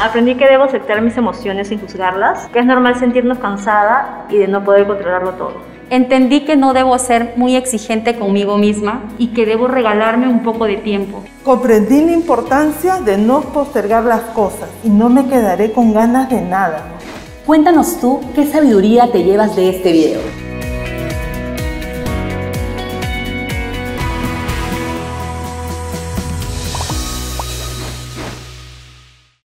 Aprendí que debo aceptar mis emociones sin juzgarlas, que es normal sentirnos cansada y de no poder controlarlo todo. Entendí que no debo ser muy exigente conmigo misma y que debo regalarme un poco de tiempo. Comprendí la importancia de no postergar las cosas y no me quedaré con ganas de nada. Cuéntanos tú qué sabiduría te llevas de este video.